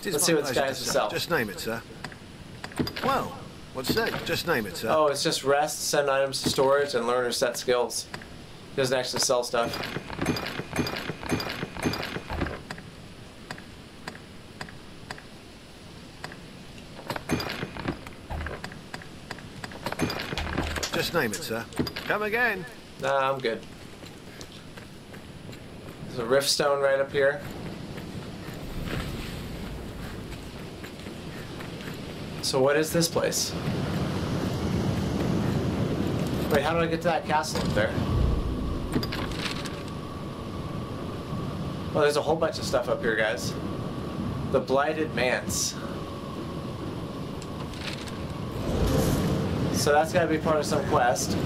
It is Let's see what this guy has to to sell. sell. Just name it, sir. Well, what's that? Just name it, sir. Oh, it's just rest, send items to storage, and learn or set skills. Doesn't actually sell stuff. Just name it, sir. Come again. Nah, I'm good. There's a rift stone right up here. So what is this place? Wait, how do I get to that castle up there? Well, there's a whole bunch of stuff up here, guys. The Blighted Manse. So that's gotta be part of some quest.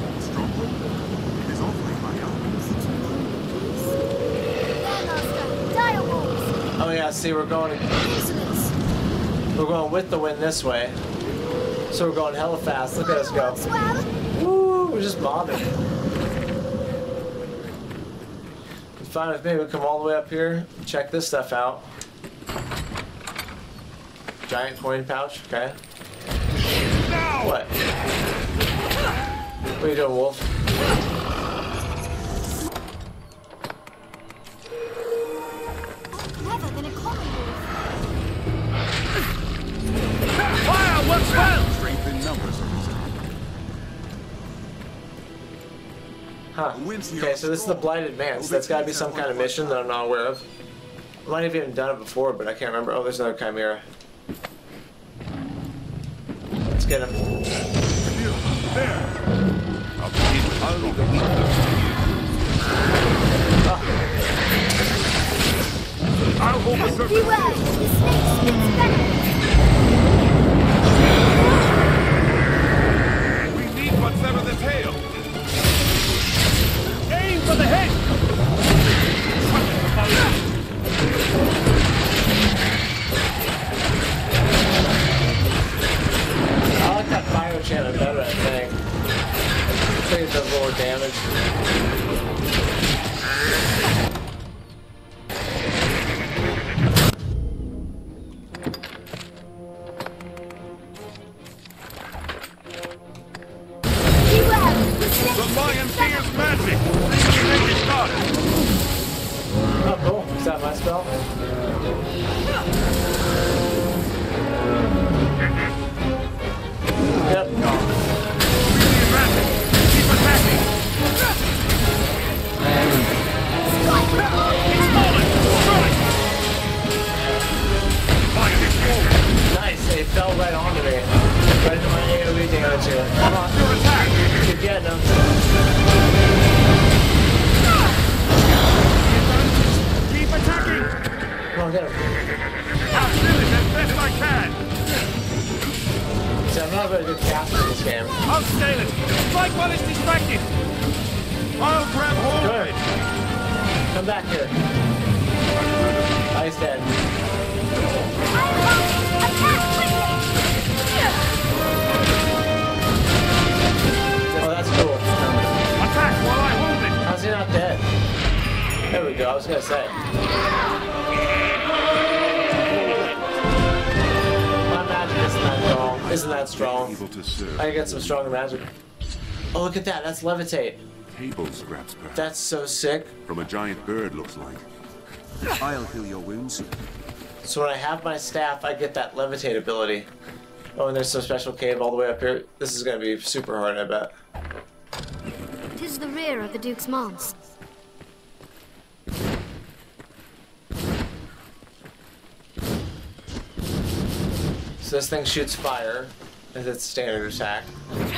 Oh yeah, see we're going Insolence. We're going with the wind this way. So we're going hella fast. Look at us go. Woo, we're just bobbing. It's fine with me. We come all the way up here, check this stuff out. Giant coin pouch, okay. What? What are you doing, Wolf? Huh. Okay, so this is the Blighted Manse. That's gotta be some kind of mission that I'm not aware of. I might have even done it before, but I can't remember. Oh, there's another Chimera. Let's get him. Beware. The venom. I like that fire channel better, I think. I think it does more damage. Fell right onto me. We go, I was gonna say. My magic isn't that strong. Isn't that strong? Able to serve. I can get some stronger magic. Oh, look at that. That's levitate. Table scraps, perhaps. That's so sick. From a giant bird, looks like. I'll heal your wounds. So when I have my staff, I get that levitate ability. Oh, and there's some special cave all the way up here. This is gonna be super hard, I bet. Tis the rear of the Duke's manse. So this thing shoots fire as its standard attack. Leave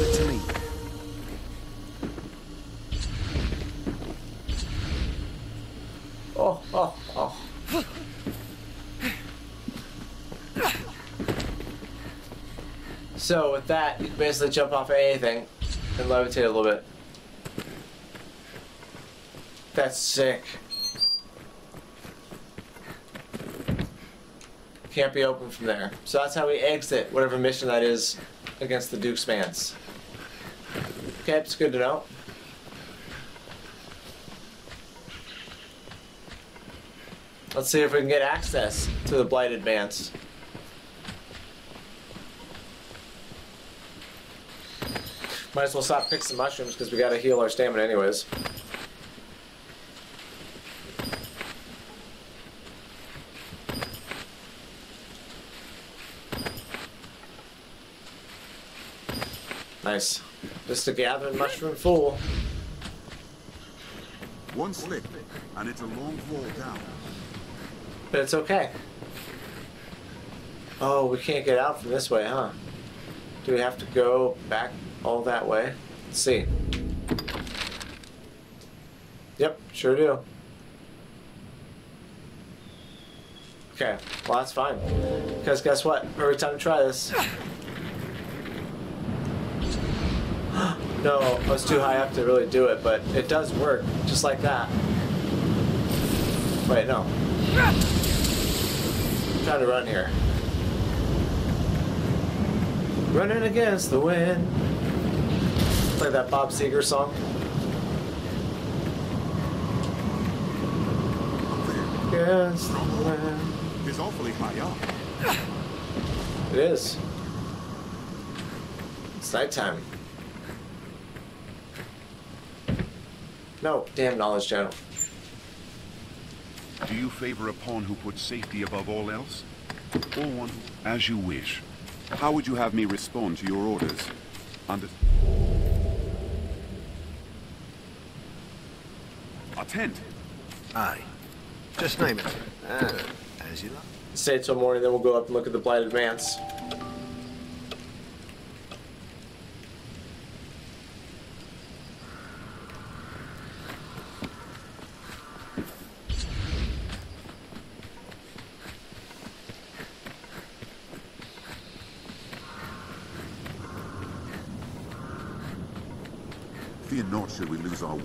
it to me. Oh, oh, oh. So with that, you can basically jump off of anything and levitate a little bit. That's sick. Can't be open from there. So that's how we exit whatever mission that is against the Duke's Manse. Okay, it's good to know. Let's see if we can get access to the Blighted Manse. Might as well stop picking some mushrooms because we gotta heal our stamina anyways. Nice. Just a gathering mushroom fool. One slip, and it's a long fall down. But it's okay. Oh, we can't get out from this way, huh? Do we have to go back all that way? Let's see. Yep, sure do. Okay, well that's fine. Because guess what? Every time we try this. No, I was too high up to really do it, but it does work, just like that. Wait, no. I'm trying to run here. Running against the wind. Play that Bob Seger song. Against the wind. It's awfully high up. It is. It's nighttime. No, damn knowledge channel. Do you favor a pawn who puts safety above all else? Or one who... As you wish. How would you have me respond to your orders? Under... A tent. Aye. Just name it. Uh, as you like. Stay till morning, then we'll go up and look at the Blighted Manse.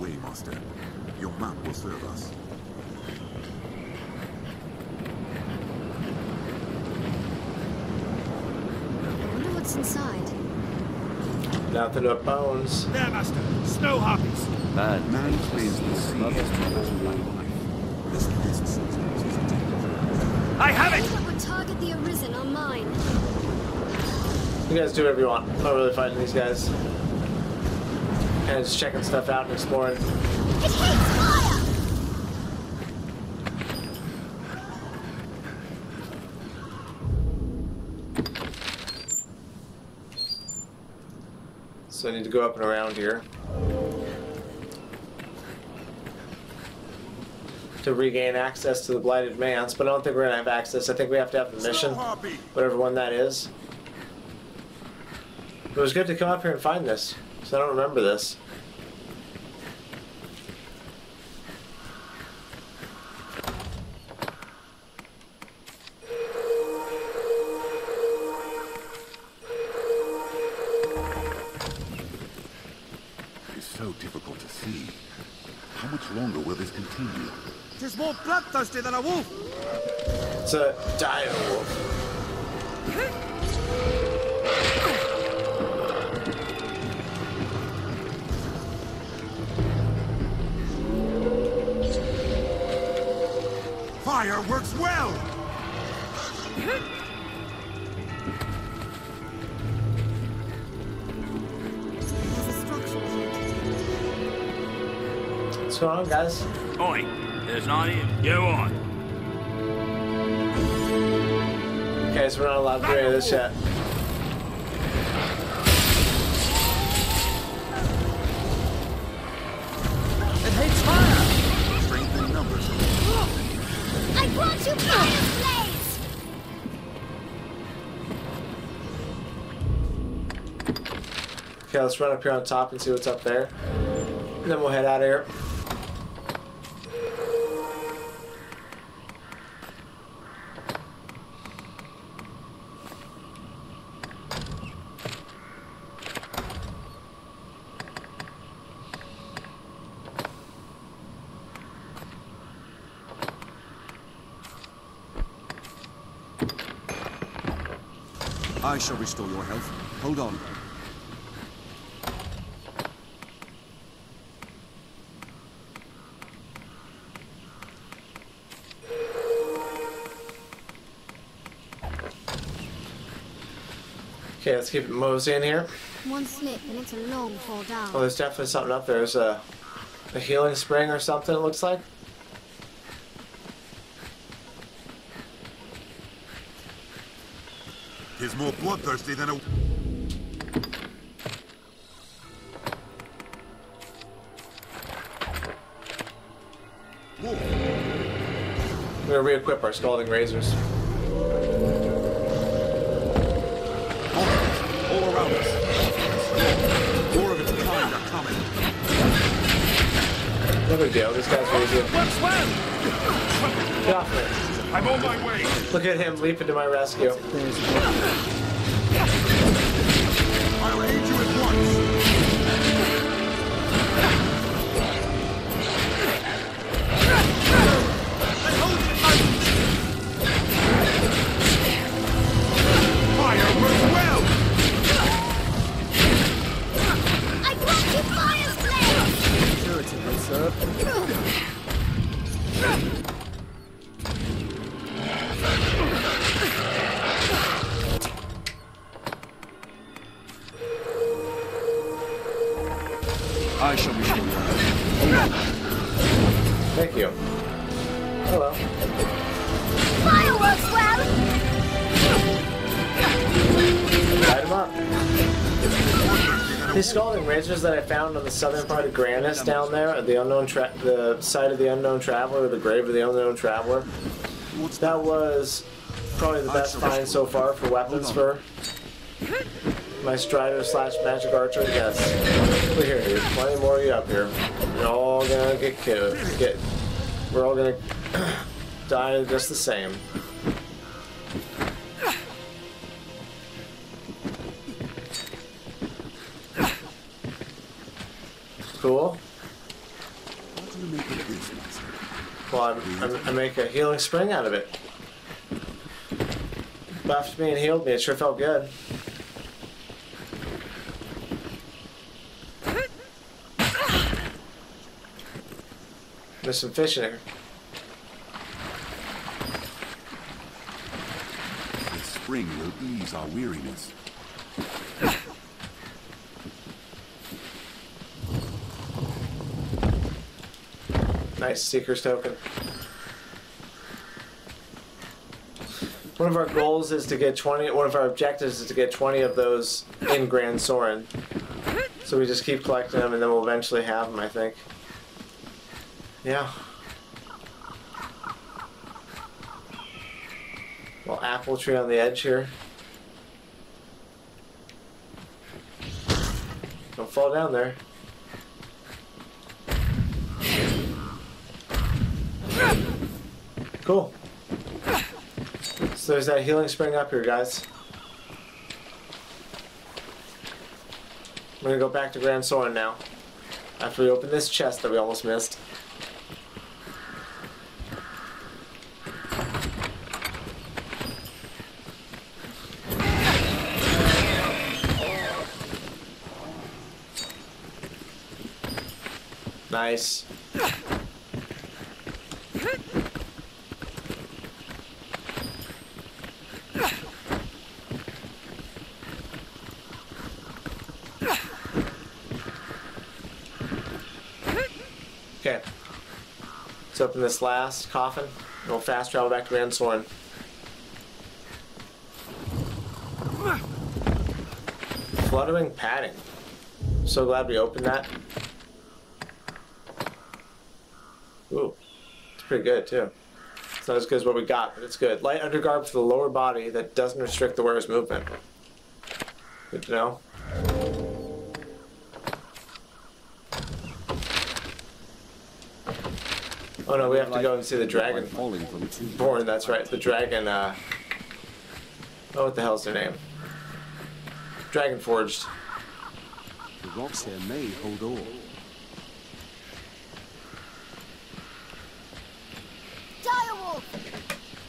Way, Master. Your map will serve us. I wonder what's inside. Nothing but bones. There, Master. Snow harpies. Man, Man claims the sea Love is is more more than than life. This place is a. I have it! What would target the Arisen on mine? You guys do whatever you want. I'm not really fighting these guys. Just checking stuff out and exploring. It hates fire! So I need to go up and around here. To regain access to the Blighted Manse, but I don't think we're gonna have access. I think we have to have the mission, whatever one that is. It was good to come up here and find this, I don't remember this. It's so difficult to see. How much longer will this continue? Tis more bloodthirsty than a wolf. It's a dire wolf. Fire works well! There's a. What's going on, guys? Oi, there's not even. Go on. Okay, so we're not allowed to do this yet. Okay, let's run up here on top and see what's up there. And then we'll head out of here. I shall restore your health. Hold on. Okay, let's keep it mosey in here. One slip and it's a long fall down. Oh, there's definitely something up there. There's a, a healing spring or something, it looks like. He's more bloodthirsty than a... We're gonna re-equip our scalding razors. All around us. More of its kind are coming. No big deal. These guys are easy. Works well! Get off me. I'm on my way. Look at him leaping to my rescue. Thank you. Hello. Fireworks well! Light him up. These scalding razors that I found on the southern part of Gransys down there, the unknown tra- the site of the unknown traveler, the grave of the unknown traveler. That was probably the best find so far for weapons for my Strider slash Magic Archer. Yes. Look here, there's plenty more of you up here. You're all gonna get killed. Get. We're all gonna die just the same. Cool. Well, I'm, I make a healing spring out of it. Buffed me and healed me. It sure felt good. There's some fish in here. This spring will ease our weariness. Nice Seeker's token. One of our goals is to get 20, one of our objectives is to get 20 of those in Gran Soren. So we just keep collecting them and then we'll eventually have them, I think. Yeah. Little apple tree on the edge here. Don't fall down there. Cool. So there's that healing spring up here, guys. We're gonna go back to Gran Soren now. After we open this chest that we almost missed. Nice. Okay. Let's open this last coffin. and We'll fast travel back to Gran Soren. Fluttering padding. So glad we opened that. Ooh, it's pretty good too. It's not as good as what we got, but it's good. Light undergarb for the lower body that doesn't restrict the wearer's movement. Good to know. Oh no, we have to go and see the dragon. Born, that's right. The dragon, uh. Oh, what the hell's their name? Dragon Forged. The rocks here may hold all.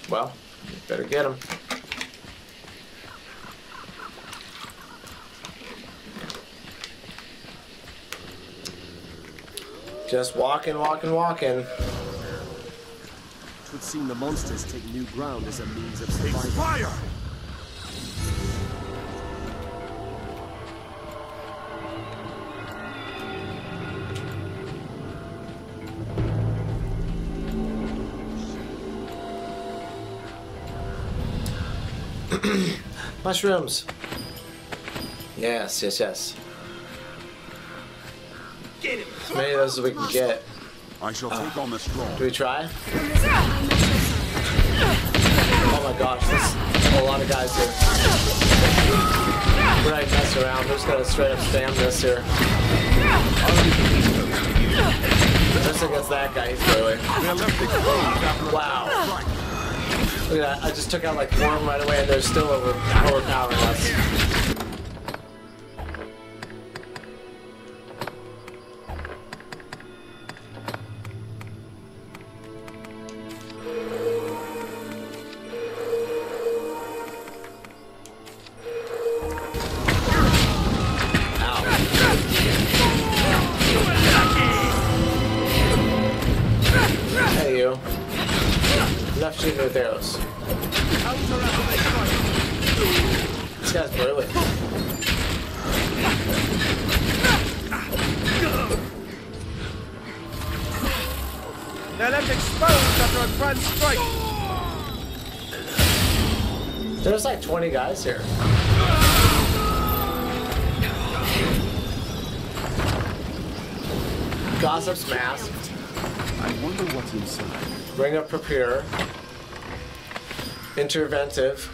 Well, better get him. Just walking, walking, walking. It would seem the monsters take new ground as a means of survival. Fire! Mushrooms. Yes, yes, yes. As many of those as we can get. I shall take uh, on the strong. Do we try? Oh my gosh, there's a lot of guys here. We're not even messing around. We're just gonna straight up spam this here. Just against that guy, he's really. They're left exposed after a Wow. Look at that. I just took out like them right away and they're still over overpowering us. Guy's brilliant. They're left exposed after a grand strike. There's like 20 guys here. Gossip's masked. I wonder what's inside. Ring of Prepare. Interventive.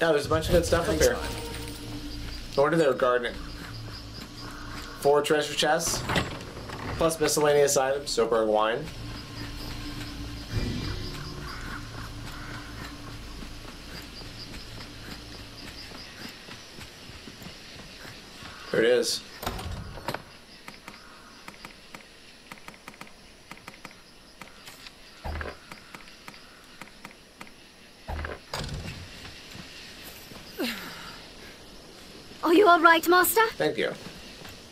Yeah, there's a bunch of good stuff up here. No wonder they were gardening. Four treasure chests. Plus miscellaneous items, sober and wine. There it is. Are you all right, Master? Thank you.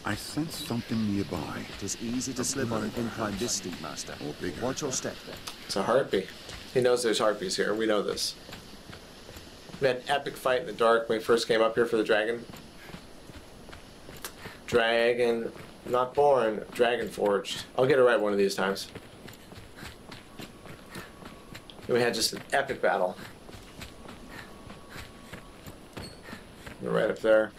I sense something nearby. It is easy to slip on an incline this steep, Master. Or bigger. Watch your step. It's a harpy. He knows there's harpies here. We know this. We had an epic fight in the dark when we first came up here for the dragon. Dragon, not born, dragon forged. I'll get it right one of these times. And we had just an epic battle. We're right up there.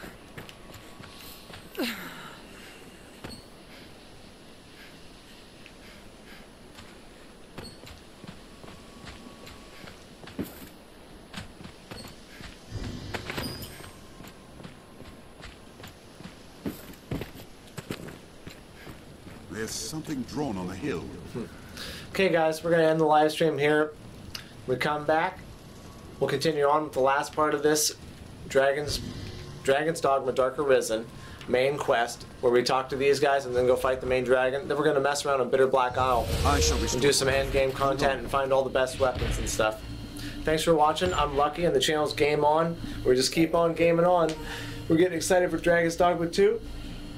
There's something drawn on the hill. Okay, guys, we're gonna end the live stream here. We come back. We'll continue on with the last part of this Dragon's Dragon's Dogma Dark Arisen main quest, where we talk to these guys and then go fight the main dragon. Then we're gonna mess around on Bitter Black Isle I shall and do some end game content and find all the best weapons and stuff. Thanks for watching. I'm Lucky, and the channel's Game On. We just keep on gaming on. We're getting excited for Dragon's Dogma 2.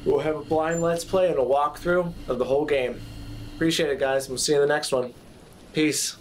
We'll have a blind Let's Play and a walkthrough of the whole game. Appreciate it, guys. We'll see you in the next one. Peace.